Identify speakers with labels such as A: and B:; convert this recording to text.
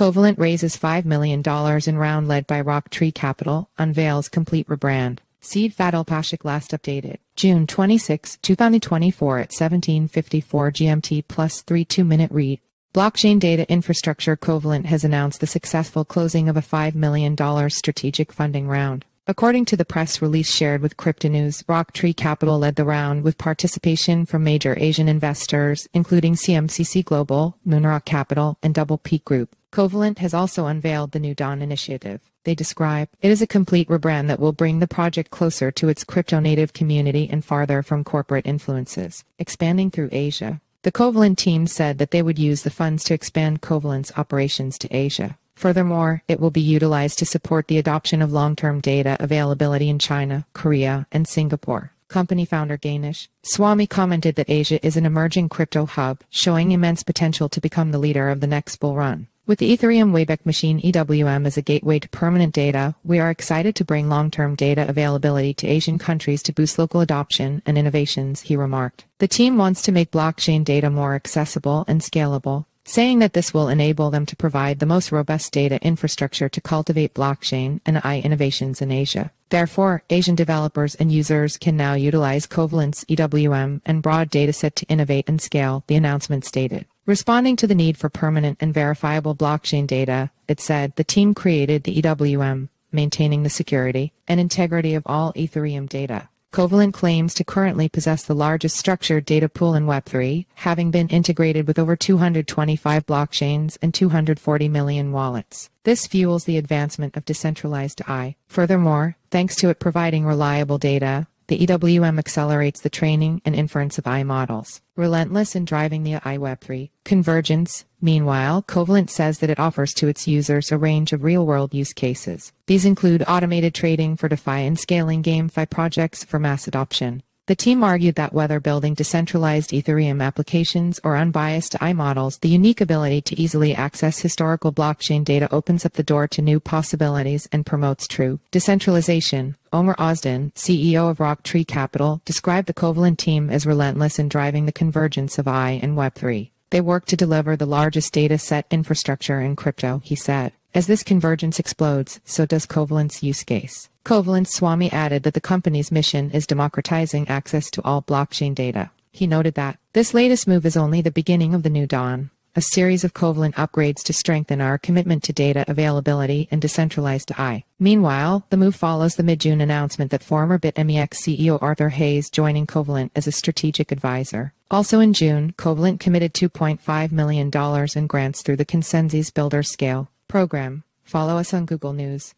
A: Covalent raises $5 million in round led by Rocktree Capital, unveils complete rebrand. Sead Fadilpašić last updated. June 26, 2024 at 1754 GMT plus 3 2-minute read. Blockchain data infrastructure Covalent has announced the successful closing of a $5 million strategic funding round. According to the press release shared with Cryptonews, Rocktree Capital led the round with participation from major Asian investors, including CMCC Global, Moonrock Capital, and Double Peak Group. Covalent has also unveiled the New Dawn initiative. They describe it is a complete rebrand that will bring the project closer to its crypto native community and farther from corporate influences, expanding through Asia. The Covalent team said that they would use the funds to expand Covalent's operations to Asia. Furthermore, it will be utilized to support the adoption of long-term data availability in China, Korea, and Singapore. Company founder Ganesh Swami commented that Asia is an emerging crypto hub, showing immense potential to become the leader of the next bull run. With the Ethereum Wayback Machine EWM as a gateway to permanent data, we are excited to bring long-term data availability to Asian countries to boost local adoption and innovations, he remarked. The team wants to make blockchain data more accessible and scalable, saying that this will enable them to provide the most robust data infrastructure to cultivate blockchain and AI innovations in Asia. Therefore, Asian developers and users can now utilize Covalent's EWM and broad dataset to innovate and scale, the announcement stated. Responding to the need for permanent and verifiable blockchain data, it said the team created the EWM, maintaining the security and integrity of all Ethereum data. Covalent claims to currently possess the largest structured data pool in Web3, having been integrated with over 225 blockchains and 240 million wallets. This fuels the advancement of decentralized AI. Furthermore, thanks to it providing reliable data, the EWM accelerates the training and inference of AI models. Relentless in driving the AI Web3 convergence. Meanwhile, Covalent says that it offers to its users a range of real-world use cases. These include automated trading for DeFi and scaling GameFi projects for mass adoption. The team argued that whether building decentralized Ethereum applications or unbiased AI models, the unique ability to easily access historical blockchain data opens up the door to new possibilities and promotes true decentralization. Omer Ozden, CEO of Rocktree Capital, described the Covalent team as relentless in driving the convergence of AI and Web3. They work to deliver the largest data set infrastructure in crypto, he said. As this convergence explodes, so does Covalent's use case. Covalent Swami added that the company's mission is democratizing access to all blockchain data. He noted that this latest move is only the beginning of the new dawn, a series of Covalent upgrades to strengthen our commitment to data availability and decentralized AI. Meanwhile, the move follows the mid-June announcement that former BitMEX CEO Arthur Hayes joining Covalent as a strategic advisor. Also in June, Covalent committed $2.5 million in grants through the Consensus Builder Scale program. Follow us on Google News.